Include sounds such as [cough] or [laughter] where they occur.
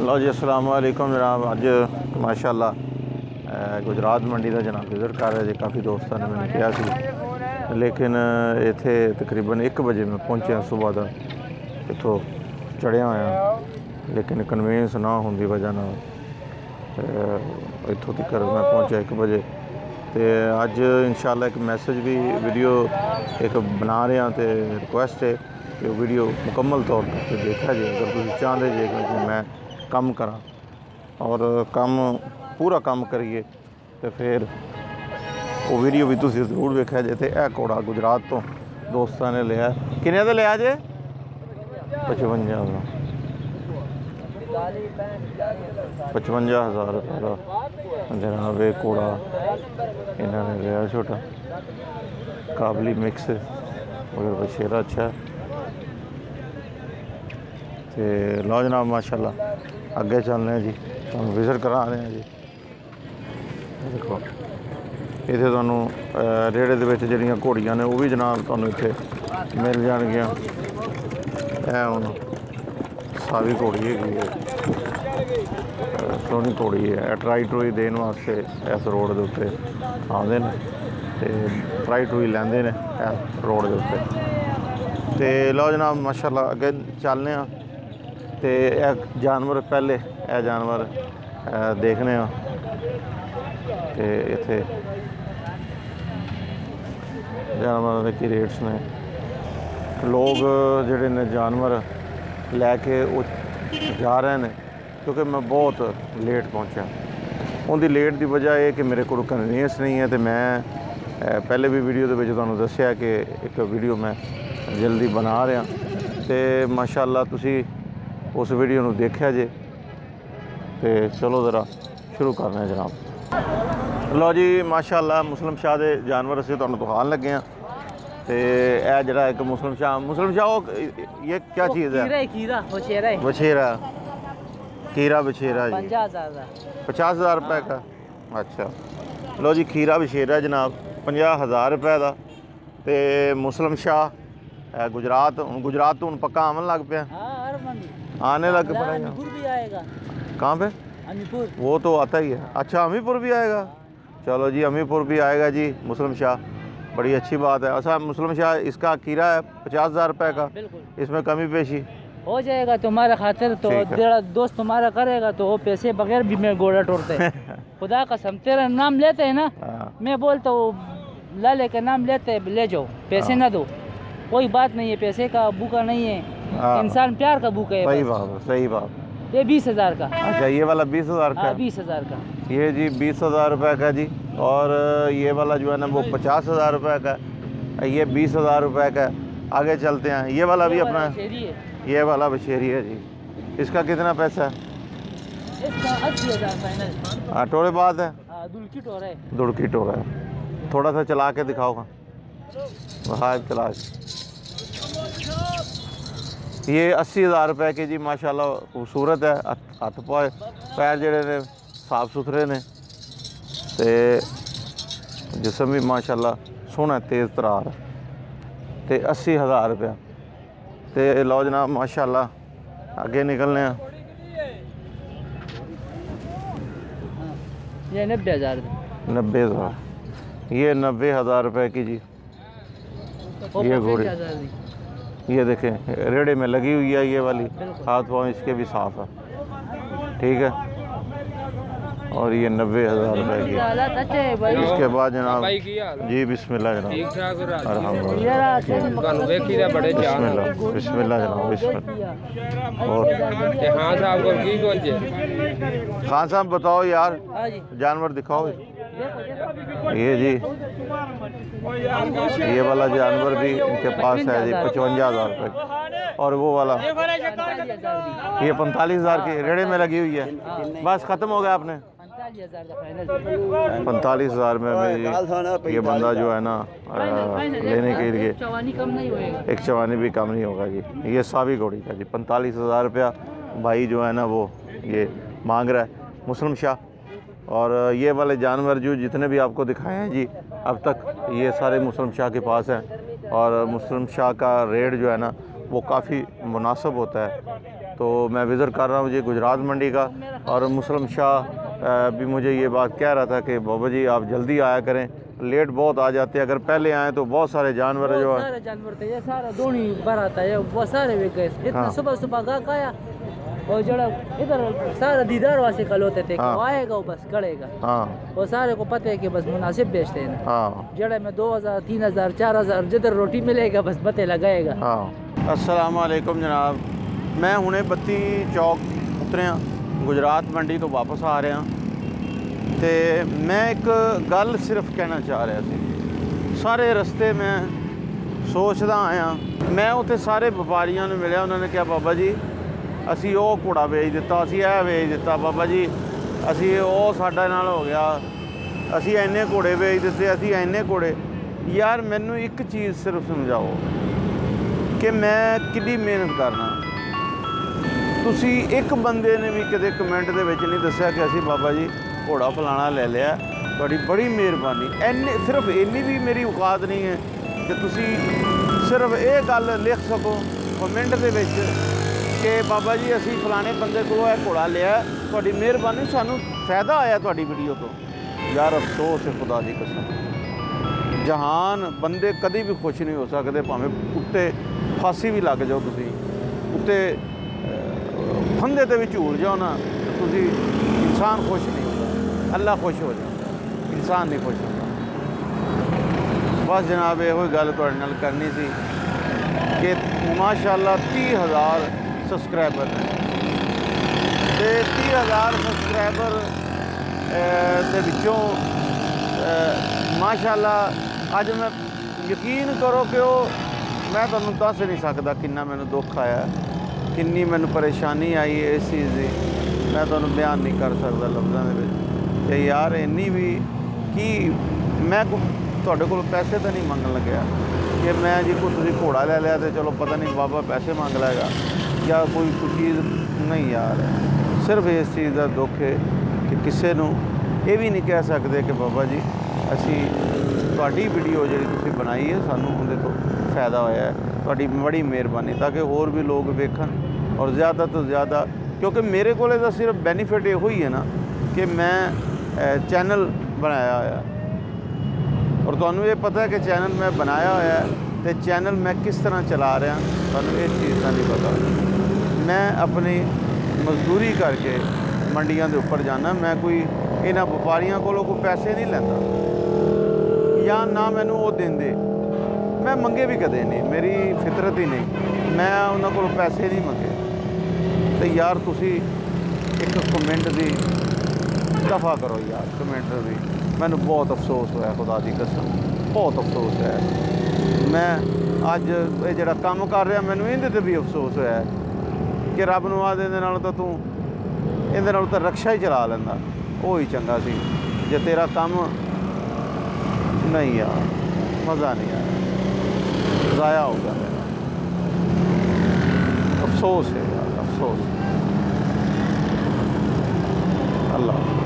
ਲਓ ਜੀ ਅਸਲਾਮ ਵਾਲੇਕੁਮ ਜਨਾਬ ਅੱਜ ਮਾਸ਼ਾਅੱਲਾ ਅ, ਗੁਜਰਾਤ ਮੰਡੀ ਦਾ ਜਨਾਬ ਵਿਜ਼ਿਟ ਕਰ ਰਿਹਾ ਜੀ ਕਾਫੀ ਦੋਸਤਾਂ ਨੇ ਮੈਨੂੰ ਕਿਹਾ ਸੀ ਲੇਕਿਨ ਇੱਥੇ ਤਕਰੀਬਨ 1 ਵਜੇ ਮੈਂ ਪਹੁੰਚਿਆ ਸਵੇਰ ਦਾ ਇੱਥੋਂ ਚੜਿਆ ਹੋਇਆ ਲੇਕਿਨ ਕਨਵੀਨਸ ਨਾ ਹੋਣ ਦੀ ਵਜ੍ਹਾ ਨਾਲ ਅ, ਇੱਥੋਂ ਤੱਕ ਮੈਂ ਪਹੁੰਚਿਆ 1 ਵਜੇ ਤੇ ਅੱਜ ਇਨਸ਼ਾਅੱਲਾ ਇੱਕ ਮੈਸੇਜ ਵੀ ਵੀਡੀਓ ਇੱਕ ਬਣਾ ਰਿਹਾ ਤੇ ਰਿਕੁਐਸਟ ਹੈ ਕਿ ਉਹ ਵੀਡੀਓ ਮੁਕੰਮਲ ਤੌਰ ਤੇ ਦੇਖਿਆ ਜੇ ਅਗਰ ਤੁਸੀਂ ਚਾਹੁੰਦੇ ਜੇ ਕਿ ਮੈਂ ਕੰਮ ਕਰਾਂ ਔਰ ਕੰਮ ਪੂਰਾ ਕੰਮ ਕਰੀਏ ਤੇ ਫਿਰ ਉਹ ਵੀਡੀਓ ਵੀ ਤੁਸੀਂ ਜ਼ਰੂਰ ਵੇਖਿਆ ਜੇ ਤੇ ਇਹ ਕੋੜਾ ਗੁਜਰਾਤ ਤੋਂ ਦੋਸਤਾਂ ਨੇ ਲਿਆ ਕਿੰਨੇ ਦਾ ਲਿਆ ਜੇ 55 ਦਾ 55000 ਰੁਪਏ ਦਾ ਜਨਾਬ ਇਹ ਕੋੜਾ ਇਹਨਾਂ ਨੇ ਲਿਆ ਛੋਟਾ ਕਾਬਲੀ ਮਿਕਸ ਮਗਰ ਬਸ਼ੇਰਾ ਅੱਛਾ ਹੈ। ਤੇ ਲਓ ਜਨਾਬ ਮਾਸ਼ਾਅੱਲਾ। ਅੱਗੇ ਚੱਲਦੇ ਹਾਂ ਜੀ। ਤੁਹਾਨੂੰ ਵਿਜ਼ਿਟ ਕਰਾ ਰਹੇ ਹਾਂ ਜੀ। ਦੇਖੋ ਇੱਥੇ ਤੁਹਾਨੂੰ ਰੇੜੇ ਦੇ ਵਿੱਚ ਜਿਹੜੀਆਂ ਘੋੜੀਆਂ ਨੇ ਉਹ ਵੀ ਜਨਾਬ ਤੁਹਾਨੂੰ ਇੱਥੇ ਮਿਲ ਜਾਣਗੀਆਂ। ਇਹ ਹੁਣ ਸਾਰੀ ਘੋੜੀ ਹੈਗੀ ਹੈ। ਅਹ, ਸੋਹਣੀ ਘੋੜੀ ਹੈ। ਇਹ ਟਰਾਈ ਟਰੂਈ ਦੇਣ ਵਾਸਤੇ ਇਸ ਰੋਡ ਦੇ ਉੱਤੇ ਆਉਂਦੇ ਨੇ ਤੇ ਟਰਾਈ ਟਰੂਈ ਲੈਂਦੇ ਨੇ ਇਸ ਰੋਡ ਦੇ ਉੱਤੇ। ਤੇ ਲਓ ਜਨਾਬ ਮਾਸ਼ਾਅੱਲਾ ਅੱਗੇ ਚੱਲਦੇ ਆ ਤੇ ਇਹ ਜਾਨਵਰ ਪਹਿਲੇ ਇਹ ਜਾਨਵਰ ਅਹ, ਦੇਖਣੇ ਆ ਤੇ ਇੱਥੇ ਜਾਨਵਰਾਂ ਦੇ ਕੀ ਰੇਟਸ ਨੇ। ਲੋਕ ਜਿਹੜੇ ਨੇ ਜਾਨਵਰ ਲੈ ਕੇ ਉਹ ਜਾ ਰਹੇ ਨੇ ਕਿਉਂਕਿ ਮੈਂ ਬਹੁਤ ਲੇਟ ਪਹੁੰਚਿਆ। ਉਹਦੀ ਲੇਟ ਦੀ ਵਜ੍ਹਾ ਇਹ ਕਿ ਮੇਰੇ ਕੋਲ ਕਨਵੀਨੀਅੰਸ ਨਹੀਂ ਹੈ ਤੇ ਮੈਂ ਪਹਿਲੇ ਵੀ ਵੀਡੀਓ ਦੇ ਵਿੱਚ ਤੁਹਾਨੂੰ ਦੱਸਿਆ ਕਿ ਇੱਕ ਵੀਡੀਓ ਮੈਂ ਜਲਦੀ ਬਣਾ ਰਿਹਾ। ਤੇ ਮਾਸ਼ਾਅੱਲਾ ਤੁਸੀਂ ਉਸ ਵੀਡੀਓ ਨੂੰ ਦੇਖਿਆ ਜੇ ਤੇ ਚਲੋ ਜ਼ਰਾ ਸ਼ੁਰੂ ਕਰਨਾ ਹੈ ਜਨਾਬ ਲਓ ਜੀ ਮਾਸ਼ਾਅੱਲਾ ਮੁਸਲਮ ਸ਼ਾਹ ਦੇ ਜਾਨਵਰ ਅਸੀਂ ਤੁਹਾਨੂੰ ਦਿਖਾਉਣ ਲੱਗੇ ਆ ਤੇ ਇਹ ਜਿਹੜਾ ਇੱਕ ਮੁਸਲਮ ਸ਼ਾਹ ਮੁਸਲਮ ਸ਼ਾਹ ਉਹ ਇਹ ਕੀ ਚੀਜ਼ खीरा ਹੈ है खीरा वो चेहरा है बछेरा खीरा बछेरा जी पंजा हजार का पचास हज़ार रुपए का अच्छा लो जी खीरा बछेरा जनाब ਪੰਜਾਹ ਹਜ਼ਾਰ ਰੁਪਏ ਦਾ ਤੇ ਮੁਸਲਮ ਸ਼ਾਹ ਇਹ ਗੁਜਰਾਤ ਹੁਣ ਗੁਜਰਾਤ ਤੋਂ ਹੁਣ ਪੱਕਾ आने लग अमीपुर भी आएगा। कहाँ पे? अमीपुर वो तो आता ही है। अच्छा अमीपुर भी आएगा? चलो जी अमीपुर भी आएगा जी मुस्लिम शाह। बड़ी अच्छी बात है। अच्छा मुस्लिम शाह इसका कीरा है पचास हज़ार रुपये का। इसमें कमी पेशी? हो जाएगा तुम्हारा खातिर तो तेरा दोस्त तुम्हारा करेगा तो वो पैसे बगैर भी मैं घोड़ा टोड़ते हैं [laughs] खुदा कसम तेरा नाम लेते हैं ना? हाँ। मैं बोलता हूँ लाले का नाम लेते हैं ले जाओ पैसे हाँ। ना दो। कोई बात नहीं है पैसे का भूखा नहीं हाँ। इंसान प्यार का भूखा है सही बात सही बात। ये बीस हज़ार का। अच्छा ये वाला बीस हज़ार का? हाँ बीस हज़ार का। ये जी बीस हज़ार रुपये का जी और ये वाला जो है ना वो पचास हज़ार रुपये का ये बीस हज़ार रुपये का आगे चलते हैं। ये वाला भी अपना है है। ये वाला बशेरी है जी। इसका कितना पैसा है? हाँ टोरे बाद है। हाँ है। दुड़की टोरा है। थोड़ा सा चला के दिखाओ। हाँ चला। ये अस्सी हज़ार रुपये की जी माशाल्लाह खूबसूरत है। हथ- हथ पाए। पैर जड़े ने साफ़ सुथरे ने। ते जिसम भी माशाल्लाह सोहना तेज़ तरार ते अस्सी हज़ार रुपया। ते लो जनाब माशाल्लाह अगे निकलने ये नब्बे हज़ार नब्बे हज़ार। ये नब्बे हज़ार रुपये की जी। वो ये घोड़ी। ये देखें रेड़े में लगी हुई है ये वाली। हाथ पाँव इसके भी साफ़ है। ठीक है? और ये नब्बे हज़ार रुपये की। इसके बाद जनाब जी बिस्मिल्लाह जनाब। अलहमदिल्ला बिस्मिल्लाह बिस्मिल्लाह जनाब बिस्मिल्लाह। और खान साहब बताओ यार हाँ जानवर दिखाओ। ये जी ये वाला जानवर भी इनके पास है जी, पचवंजा हज़ार रुपये और वो वाला। ये पैंतालीस हज़ार की रेड़े में लगी हुई है। बस ख़त्म हो गया आपने। पैंतालीस हज़ार में ये बंदा जो है ना लेने के लिए एक चवानी भी कम नहीं होगा जी। ये सावी घोड़ी का जी, पैंतालीस हज़ार रुपया भाई जो है ना वो ये मांग रहा है। मुस्लिम शाह। और ये वाले जानवर जो जितने भी आपको दिखाए हैं जी अब तक ये सारे मुस्लिम शाह के पास हैं और मुस्लिम शाह का रेट जो है ना वो काफ़ी मुनासब होता है। तो मैं विज़िट कर रहा हूँ जी गुजरात मंडी का और मुसलम शाह भी मुझे ये बात कह रहा था कि बाबा जी आप जल्दी आया करें लेट बहुत आ जाते हैं। अगर पहले आए तो बहुत सारे जानवर जो है। सारे जानवर थे ये सारा दोनी भरा था ये वो सारे बिक गए। इतना हाँ। सुबह सुबह और जड़ा इधर सारा दीदार वासे कल होते थे कि हाँ। वो आएगा वो बस करेगा हाँ वो सारे को पता है कि बस मुनासिब बेचते हैं हाँ जड़े में दो हज़ार तीन हज़ार चार हज़ार जिधर रोटी मिलेगा बस पते लगाएगा ਹਾਂ ਅਸਲਾਮ ਵਾਲੇਕੁਮ ਜਨਾਬ ਮੈਂ ਹੁਣੇ ਬੱਤੀ ਚੌਕ ਉਤਰਿਆ ਗੁਜਰਾਤ ਮੰਡੀ ਤੋਂ ਵਾਪਸ ਆ ਰਿਹਾ ਤੇ ਮੈਂ ਇੱਕ ਗੱਲ ਸਿਰਫ ਕਹਿਣਾ ਚਾਹ ਰਿਹਾ ਸੀ ਸਾਰੇ ਰਸਤੇ ਮੈਂ ਸੋਚਦਾ ਆਇਆ ਮੈਂ ਉੱਥੇ ਸਾਰੇ ਵਪਾਰੀਆਂ ਨੂੰ ਮਿਲਿਆ ਉਹਨਾਂ ਨੇ ਕਿਹਾ ਬਾਬਾ ਜੀ ਅਸੀਂ ਉਹ ਘੋੜਾ ਵੇਚ ਦਿੱਤਾ, ਅਸੀਂ ਇਹ ਵੇਚ ਦਿੱਤਾ ਬਾਬਾ ਜੀ। ਅਸੀਂ ਉਹ ਸਾਡੇ ਨਾਲ ਹੋ ਗਿਆ। ਅਸੀਂ ਐਨੇ ਘੋੜੇ ਵੇਚ ਦਿੱਤੇ, ਅਸੀਂ ਐਨੇ ਘੋੜੇ। ਯਾਰ ਮੈਨੂੰ ਇੱਕ ਚੀਜ਼ ਸਿਰਫ ਸਮਝਾਓ ਕਿ ਮੈਂ ਕਿੰਨੀ ਮਿਹਨਤ ਕਰਨਾ ਤੁਸੀਂ ਇੱਕ ਬੰਦੇ ਨੇ ਵੀ ਕਦੇ ਕਮੈਂਟ ਦੇ ਵਿੱਚ ਨਹੀਂ ਦੱਸਿਆ ਕਿ ਅਸੀਂ ਬਾਬਾ ਜੀ ਘੋੜਾ ਫਲਾਣਾ ਲੈ ਲਿਆ। ਤੁਹਾਡੀ ਬੜੀ ਮਿਹਰਬਾਨੀ। ਐਨੇ ਸਿਰਫ ਇੰਨੀ ਵੀ ਮੇਰੀ ਔਕਾਤ ਨਹੀਂ ਹੈ ਕਿ ਤੁਸੀਂ ਸਿਰਫ ਇਹ ਗੱਲ ਲਿਖ ਸਕੋ ਕਮੈਂਟ ਦੇ ਵਿੱਚ। ਕਿ ਬਾਬਾ ਜੀ ਅਸੀਂ ਫਲਾਣੇ ਬੰਦੇ ਕੋਲੋਂ ਇਹ ਘੋੜਾ ਲਿਆ ਤੁਹਾਡੀ ਮਿਹਰਬਾਨੀ ਸਾਨੂੰ ਫਾਇਦਾ ਆਇਆ ਤੁਹਾਡੀ ਵੀਡੀਓ ਤੋਂ ਯਾਰ ਅਫਸੋਸ ਹੈ ਖੁਦਾ ਦੀ ਕਸਮ ਜਹਾਨ ਬੰਦੇ ਕਦੀ ਵੀ ਖੁਸ਼ ਨਹੀਂ ਹੋ ਸਕਦੇ ਭਾਵੇਂ ਉੱਤੇ ਫਾਂਸੀ ਵੀ ਲੱਗ ਜਾਓ ਤੁਸੀਂ ਉੱਤੇ ਅਹ, ਫੰਦੇ ਤੇ ਵੀ ਝੂਲ ਜਾਓ ਨਾ ਤੇ ਤੁਸੀਂ ਇਨਸਾਨ ਖੁਸ਼ ਨਹੀਂ ਹੁੰਦਾ ਅੱਲਾ ਖੁਸ਼ ਹੋ ਜਾਂਦਾ ਇਨਸਾਨ ਨਹੀਂ ਖੁਸ਼ ਹੁੰਦਾ ਬਸ ਜਨਾਬ ਇਹੋ ਹੀ ਗੱਲ ਤੁਹਾਡੇ ਨਾਲ ਕਰਨੀ ਸੀ ਕਿ ਮਾਸ਼ਾਅੱਲਾ 30000 ਸਬਸਕ੍ਰਾਈਬਰ ਨੇ ਤੇ 30000 ਸਬਸਕ੍ਰਾਈਬਰ ਦੇ ਵਿੱਚੋਂ ਅਹ, ਮਾਸ਼ਾਅੱਲਾ ਅੱਜ ਮੈਂ ਯਕੀਨ ਕਰੋ ਕਿ ਉਹ ਮੈਂ ਤੁਹਾਨੂੰ ਦੱਸ ਨਹੀਂ ਸਕਦਾ ਕਿੰਨਾ ਮੈਨੂੰ ਦੁੱਖ ਆਇਆ ਕਿੰਨੀ ਮੈਨੂੰ ਪਰੇਸ਼ਾਨੀ ਆਈ ਇਸ ਚੀਜ਼ ਦੀ। ਮੈਂ ਤੁਹਾਨੂੰ ਬਿਆਨ ਨਹੀਂ ਕਰ ਸਕਦਾ ਲਫ਼ਜ਼ਾਂ ਦੇ ਵਿੱਚ ਤੇ ਯਾਰ ਇੰਨੀ ਵੀ ਕੀ ਮੈਂ ਤੁਹਾਡੇ ਕੋਲ ਪੈਸੇ ਤਾਂ ਨਹੀਂ ਮੰਗਣ ਲੱਗਿਆ ਕਿ ਮੈਂ ਜੀ ਕੋਈ ਤੁਸੀਂ ਘੋੜਾ ਲੈ ਲਿਆ ਤੇ ਚਲੋ ਪਤਾ ਨਹੀਂ ਬਾਬਾ ਪੈਸੇ ਮੰਗ ਲਏਗਾ ਜਾਂ ਕੋਈ ਕੋਈ ਚੀਜ਼ ਨਹੀਂ ਯਾਰ ਸਿਰਫ ਇਸ ਚੀਜ਼ ਦਾ ਦੁੱਖ ਹੈ ਕਿ ਕਿਸੇ ਨੂੰ ਇਹ ਵੀ ਨਹੀਂ ਕਹਿ ਸਕਦੇ ਕਿ ਬਾਬਾ ਜੀ ਅਸੀਂ ਤੁਹਾਡੀ ਵੀਡੀਓ ਜਿਹੜੀ ਤੁਸੀਂ ਬਣਾਈ ਹੈ ਸਾਨੂੰ ਉਹਦੇ ਤੋਂ ਫਾਇਦਾ ਹੋਇਆ ਹੈ ਤੁਹਾਡੀ ਬੜੀ ਮਿਹਰਬਾਨੀ ਤਾਂ ਕਿ ਹੋਰ ਵੀ ਲੋਕ ਵੇਖਣ ਔਰ ਜ਼ਿਆਦਾ ਤੋਂ ਜ਼ਿਆਦਾ ਕਿਉਂਕਿ ਮੇਰੇ ਕੋਲ ਇਹਦਾ ਸਿਰਫ ਬੈਨੀਫਿਟ ਇਹੋ ਹੀ ਹੈ ਨਾ ਕਿ ਮੈਂ ਚੈਨਲ ਬਣਾਇਆ ਹੋਇਆ ਔਰ ਤੁਹਾਨੂੰ ਇਹ ਪਤਾ ਹੈ ਕਿ ਚੈਨਲ ਮੈਂ ਬਣਾਇਆ ਹੋਇਆ ਹੈ ਤੇ ਚੈਨਲ ਮੈਂ ਕਿਸ ਤਰ੍ਹਾਂ ਚਲਾ ਰਿਹਾ ਤੁਹਾਨੂੰ ਇਹ ਚੀਜ਼ ਦਾ ਨਹੀਂ ਪਤਾ ਮੈਂ ਆਪਣੀ ਮਜ਼ਦੂਰੀ ਕਰਕੇ ਮੰਡੀਆਂ ਦੇ ਉੱਪਰ ਜਾਣਾ ਮੈਂ ਕੋਈ ਇਹਨਾਂ ਵਪਾਰੀਆਂ ਕੋਲੋਂ ਕੋਈ ਪੈਸੇ ਨਹੀਂ ਲੈਂਦਾ। ਜਾਂ ਨਾ ਮੈਨੂੰ ਉਹ ਦਿੰਦੇ। ਮੈਂ ਮੰਗੇ ਵੀ ਕਦੇ ਨਹੀਂ, ਮੇਰੀ ਫਿਤਰਤ ਹੀ ਨਹੀਂ। ਮੈਂ ਉਹਨਾਂ ਕੋਲੋਂ ਪੈਸੇ ਨਹੀਂ ਮੰਗੇ। ਤੇ ਯਾਰ ਤੁਸੀਂ ਇੱਕ ਕਮੈਂਟ ਦੀ ਦਫਾ ਕਰੋ ਯਾਰ ਕਮੈਂਟ ਦੀ। ਮੈਨੂੰ ਬਹੁਤ ਅਫਸੋਸ ਹੋਇਆ, ਖੁਦਾ ਦੀ ਕਸਮ। ਬਹੁਤ ਅਫਸੋਸ ਹੈ ਮੈਂ ਅੱਜ ਇਹ ਜਿਹੜਾ ਕੰਮ ਕਰ ਰਿਹਾ, ਮੈਨੂੰ ਇਹਦੇ ਤੇ ਵੀ ਅਫਸੋਸ ਹੋਇਆ। ਕਿ ਰੱਬ ਨੂੰ ਆ ਦੇ ਇਹਦੇ ਨਾਲ ਤਾਂ ਤੂੰ ਇਹਦੇ ਨਾਲ ਤਾਂ ਰਕਸ਼ਾ ਹੀ ਚਲਾ ਲੈਂਦਾ। ਉਹ ਹੀ ਚੰਗਾ ਸੀ। ਜੇ ਤੇਰਾ ਕੰਮ ਨਹੀਂ ਆ, ਮਜ਼ਾ ਨਹੀਂ ਆ ਜ਼ਾਇਆ ਹੋ ਗਿਆ। ਅਫਸੋਸ ਹੈ ਅਫਸੋਸ। ਅੱਲਾਹ